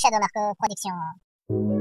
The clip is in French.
Shadowmark Production.